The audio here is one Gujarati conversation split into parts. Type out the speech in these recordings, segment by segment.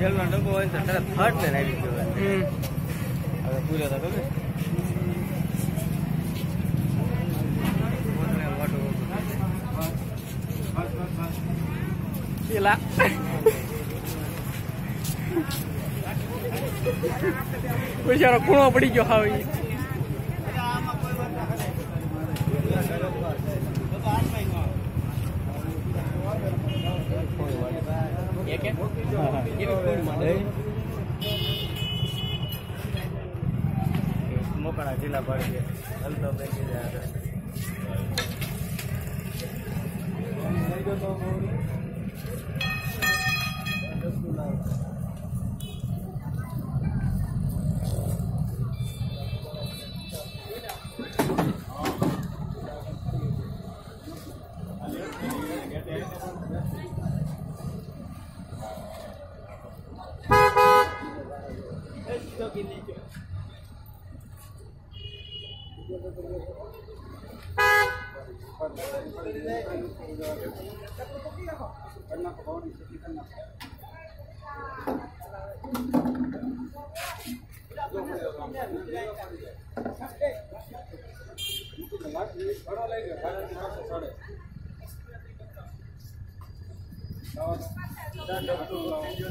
હોય તો તરત ફટ ને આવી ગયો હવે પૂરો તો ખબર. પેલા. બિચારો ખૂણો પડી ગયો હાવ ઈ. મોકળા જિલ્લા પડી હલતો બેસી જાય.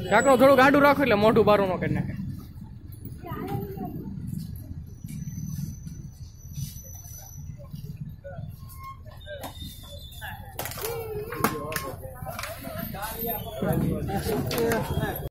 ઢાંકણું થોડું ગાડું રાખો એટલે મોઢું બારું નો કરી નાખે 来手机